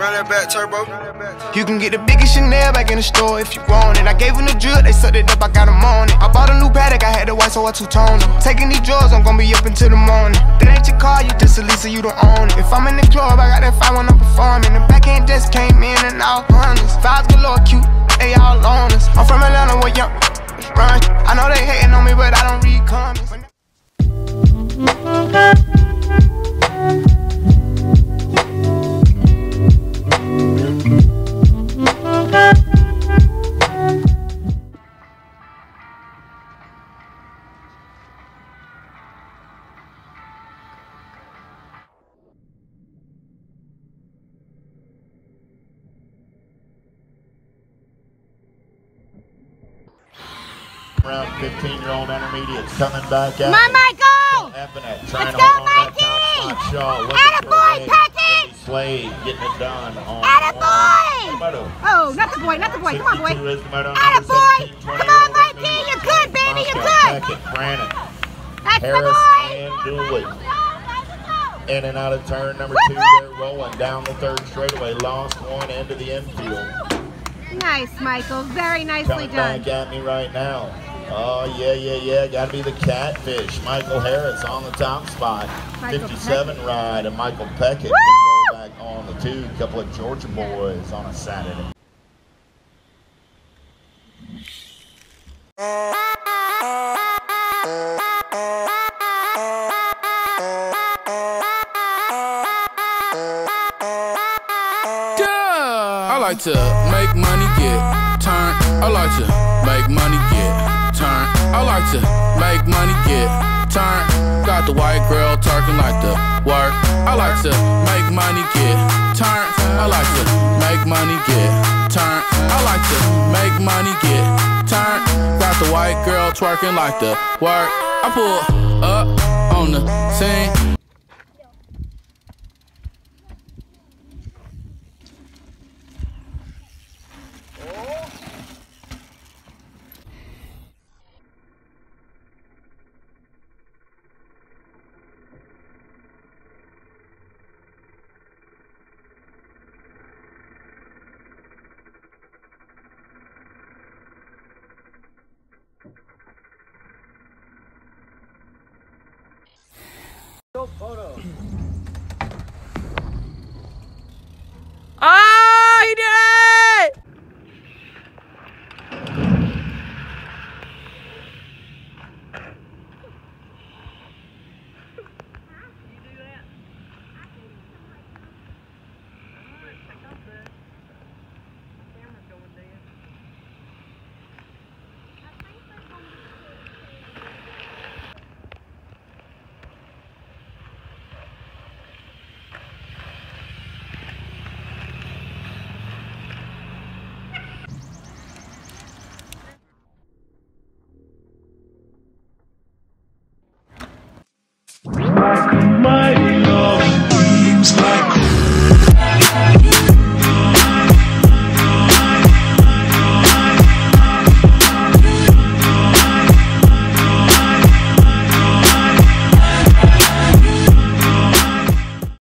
Run that back, turbo. You can get the biggest Chanel back in the store if you want it. I gave them the drill, they sucked it up, I got them on it. I bought a new Patek, I had the white, so I two-toned. Taking these drugs, I'm gonna be up until the morning. That ain't your car, you just a Lisa, you don't own it. If I'm in the club, I got that five when I'm performing. The backhand just came in and all hundreds. Vibes galore, cute, they all on us. I'm from Atlanta, where young run. I know they hating on me, but I don't read comments. Round 15 year old intermediates coming back out. on, Michael! Epinet Let's to go, hold on that Mikey! top spot. Shaw Attaboy, for a Patrick! lead. Slade getting it done on Attaboy! one. Oh, not the boy, not the boy. Come on, boy. 62 is the Attaboy! Come on, 20-year-old Mikey! You're good, baby! You're good! Beckett, Brannon, That's the Harris, boy! and Dooley. In and out of turn number two, they're rolling down the third straightaway. Lost one into the infield. Nice, Michael. Very nicely Coming done. back at me right now. Oh, yeah, yeah, yeah. Got to be the catfish. Michael Harris on the top spot. Michael 57 ride, and Michael Peckett roll back on the two. Couple of Georgia boys on a Saturday. Yeah. I like to make money, get turn. I like to make money, get turn. I like to make money, get turn. Got the white girl talking like the work. I like to make money, get turn. I like to make money, get turn. I like to make money, get turn. Got the white girl twerking like the work. I pull up on the scene.